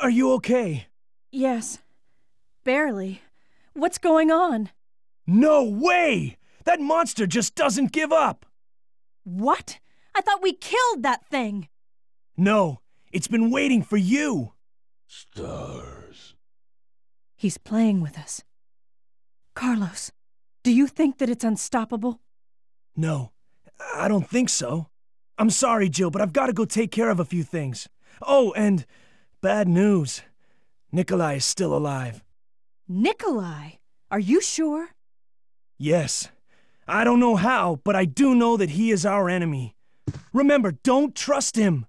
Are you okay? Yes. Barely. What's going on? No way! That monster just doesn't give up! What? I thought we killed that thing! No, it's been waiting for you! Stars. He's playing with us. Carlos, do you think that it's unstoppable? No, I don't think so. I'm sorry, Jill, but I've got to go take care of a few things. Oh, and bad news. Nikolai is still alive. Nikolai? Are you sure? Yes. I don't know how, but I do know that he is our enemy. Remember, don't trust him.